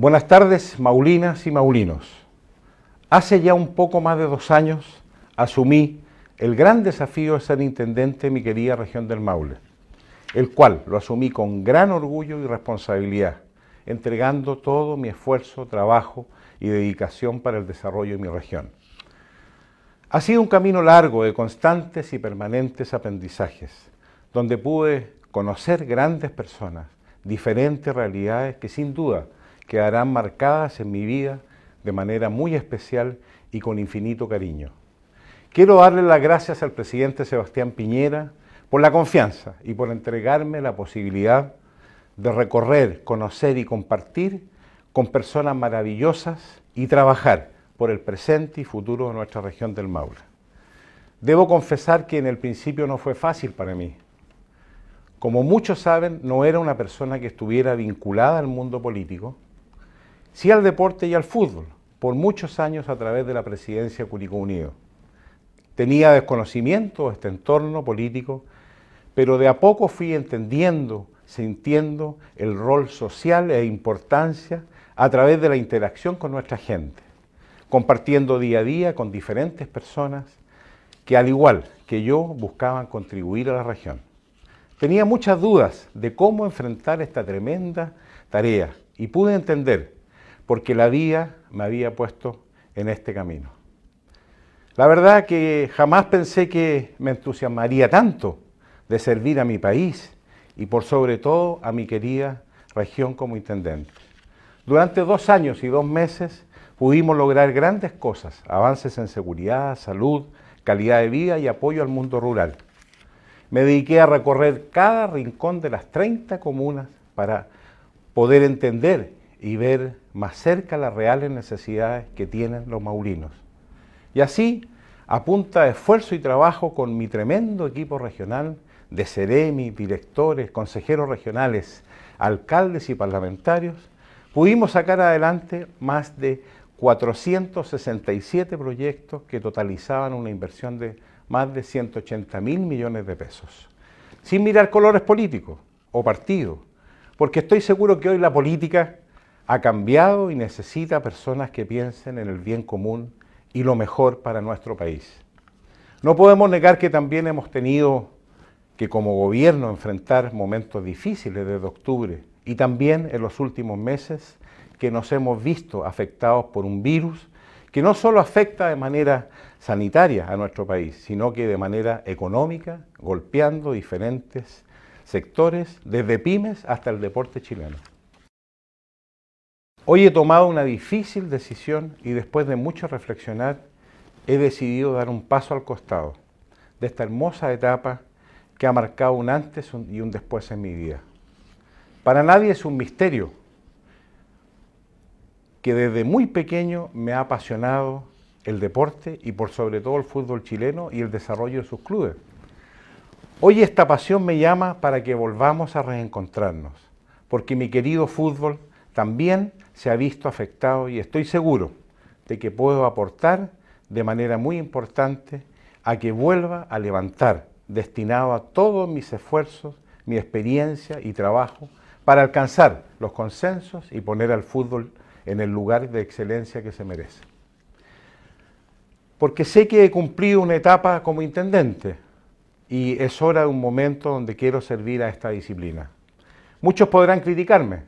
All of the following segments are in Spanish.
Buenas tardes, Maulinas y Maulinos. Hace ya un poco más de dos años asumí el gran desafío de ser intendente de mi querida región del Maule, el cual lo asumí con gran orgullo y responsabilidad, entregando todo mi esfuerzo, trabajo y dedicación para el desarrollo de mi región. Ha sido un camino largo de constantes y permanentes aprendizajes, donde pude conocer grandes personas, diferentes realidades que sin duda quedarán marcadas en mi vida de manera muy especial y con infinito cariño. Quiero darle las gracias al presidente Sebastián Piñera por la confianza y por entregarme la posibilidad de recorrer, conocer y compartir con personas maravillosas y trabajar por el presente y futuro de nuestra región del Maule. Debo confesar que en el principio no fue fácil para mí. Como muchos saben, no era una persona que estuviera vinculada al mundo político, sí al deporte y al fútbol, por muchos años a través de la presidencia Curicó Unido. Tenía desconocimiento de este entorno político, pero de a poco fui entendiendo, sintiendo el rol social e importancia a través de la interacción con nuestra gente, compartiendo día a día con diferentes personas que al igual que yo buscaban contribuir a la región. Tenía muchas dudas de cómo enfrentar esta tremenda tarea y pude entender porque la vida me había puesto en este camino. La verdad que jamás pensé que me entusiasmaría tanto de servir a mi país y por sobre todo a mi querida región como intendente. Durante dos años y dos meses pudimos lograr grandes cosas, avances en seguridad, salud, calidad de vida y apoyo al mundo rural. Me dediqué a recorrer cada rincón de las 30 comunas para poder entender y ver más cerca las reales necesidades que tienen los maulinos. Y así, a esfuerzo y trabajo con mi tremendo equipo regional de Ceremi, directores, consejeros regionales, alcaldes y parlamentarios, pudimos sacar adelante más de 467 proyectos que totalizaban una inversión de más de 180 mil millones de pesos, sin mirar colores políticos o partidos, porque estoy seguro que hoy la política ha cambiado y necesita personas que piensen en el bien común y lo mejor para nuestro país. No podemos negar que también hemos tenido que como gobierno enfrentar momentos difíciles desde octubre y también en los últimos meses que nos hemos visto afectados por un virus que no solo afecta de manera sanitaria a nuestro país, sino que de manera económica, golpeando diferentes sectores, desde pymes hasta el deporte chileno. Hoy he tomado una difícil decisión y después de mucho reflexionar he decidido dar un paso al costado de esta hermosa etapa que ha marcado un antes y un después en mi vida. Para nadie es un misterio que desde muy pequeño me ha apasionado el deporte y por sobre todo el fútbol chileno y el desarrollo de sus clubes. Hoy esta pasión me llama para que volvamos a reencontrarnos, porque mi querido fútbol también se ha visto afectado y estoy seguro de que puedo aportar de manera muy importante a que vuelva a levantar, destinado a todos mis esfuerzos, mi experiencia y trabajo para alcanzar los consensos y poner al fútbol en el lugar de excelencia que se merece. Porque sé que he cumplido una etapa como intendente y es hora de un momento donde quiero servir a esta disciplina. Muchos podrán criticarme,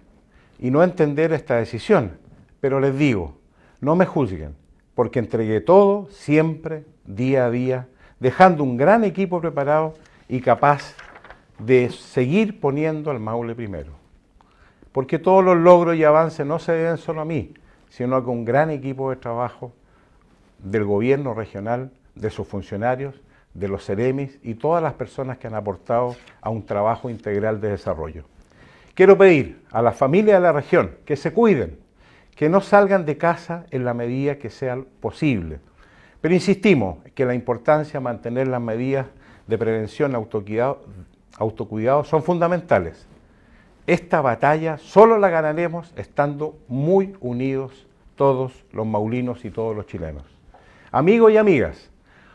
y no entender esta decisión. Pero les digo, no me juzguen, porque entregué todo siempre, día a día, dejando un gran equipo preparado y capaz de seguir poniendo al Maule primero. Porque todos los logros y avances no se deben solo a mí, sino a un gran equipo de trabajo del gobierno regional, de sus funcionarios, de los CEREMIS y todas las personas que han aportado a un trabajo integral de desarrollo. Quiero pedir a las familias de la región que se cuiden, que no salgan de casa en la medida que sea posible. Pero insistimos que la importancia de mantener las medidas de prevención autocuidado, autocuidado son fundamentales. Esta batalla solo la ganaremos estando muy unidos todos los maulinos y todos los chilenos. Amigos y amigas,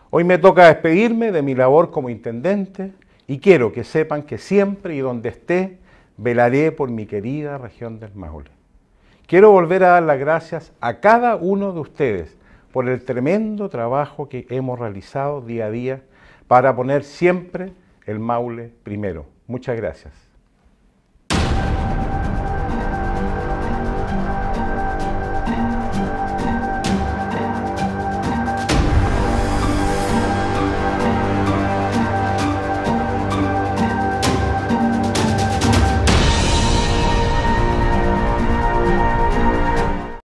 hoy me toca despedirme de mi labor como intendente y quiero que sepan que siempre y donde esté, velaré por mi querida región del Maule. Quiero volver a dar las gracias a cada uno de ustedes por el tremendo trabajo que hemos realizado día a día para poner siempre el Maule primero. Muchas gracias.